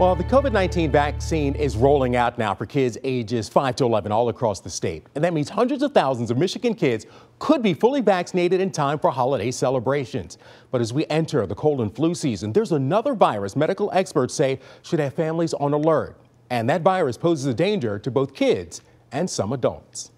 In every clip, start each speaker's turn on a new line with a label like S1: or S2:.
S1: Well, the COVID 19 vaccine is rolling out now for kids ages 5 to 11 all across the state. And that means hundreds of thousands of Michigan kids could be fully vaccinated in time for holiday celebrations. But as we enter the cold and flu season, there's another virus medical experts say should have families on alert. And that virus poses a danger to both kids and some adults.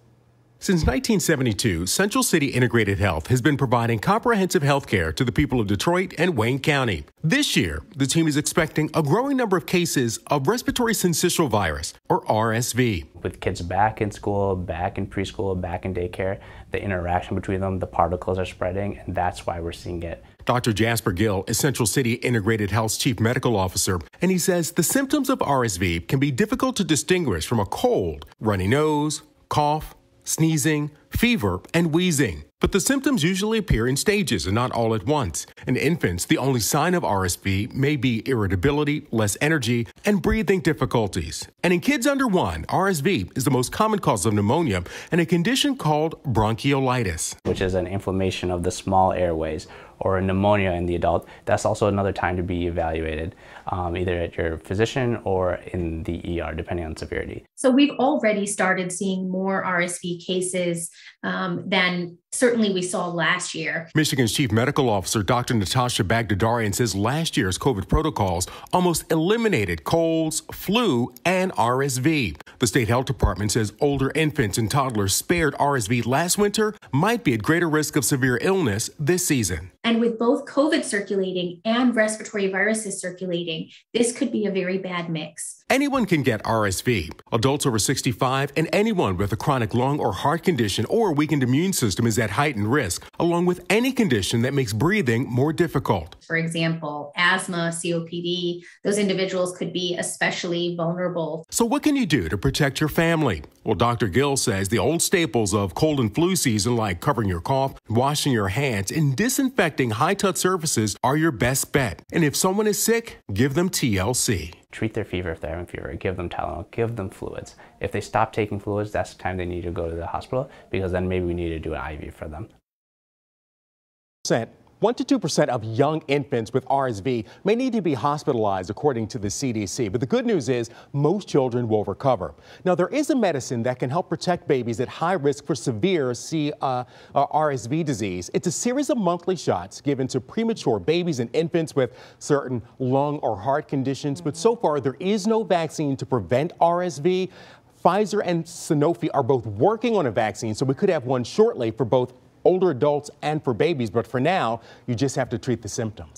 S1: Since 1972, Central City Integrated Health has been providing comprehensive health care to the people of Detroit and Wayne County. This year, the team is expecting a growing number of cases of respiratory syncytial virus, or RSV.
S2: With kids back in school, back in preschool, back in daycare, the interaction between them, the particles are spreading, and that's why we're seeing it.
S1: Dr. Jasper Gill is Central City Integrated Health's chief medical officer, and he says the symptoms of RSV can be difficult to distinguish from a cold, runny nose, cough, sneezing, fever, and wheezing. But the symptoms usually appear in stages and not all at once. In infants, the only sign of RSV may be irritability, less energy, and breathing difficulties. And in kids under one, RSV is the most common cause of pneumonia and a condition called bronchiolitis,
S2: which is an inflammation of the small airways or a pneumonia in the adult. That's also another time to be evaluated, um, either at your physician or in the ER, depending on severity.
S3: So we've already started seeing more RSV cases um, than certainly we saw last year.
S1: Michigan's chief medical officer, Dr. Natasha Bagdasarian, says last year's COVID protocols almost eliminated colds, flu, and RSV. The state health department says older infants and toddlers spared RSV last winter might be at greater risk of severe illness this season.
S3: And with both COVID circulating and respiratory viruses circulating, this could be a very bad mix.
S1: Anyone can get RSV. Adults over 65 and anyone with a chronic lung or heart condition or weakened immune system is at heightened risk, along with any condition that makes breathing more difficult.
S3: For example, asthma, COPD, those individuals could be especially vulnerable.
S1: So, what can you do to protect your family? Well, Dr. Gill says the old staples of cold and flu season, like covering your cough, washing your hands, and disinfecting high touch surfaces, are your best bet. And if someone is sick, give them TLC
S2: treat their fever if they're having fever, give them Tylenol, give them fluids. If they stop taking fluids, that's the time they need to go to the hospital because then maybe we need to do an IV for them.
S1: 1 to 2% of young infants with RSV may need to be hospitalized, according to the CDC. But the good news is most children will recover. Now, there is a medicine that can help protect babies at high risk for severe C, uh, uh, RSV disease. It's a series of monthly shots given to premature babies and infants with certain lung or heart conditions. But so far, there is no vaccine to prevent RSV. Pfizer and Sanofi are both working on a vaccine, so we could have one shortly for both older adults and for babies. But for now, you just have to treat the symptoms.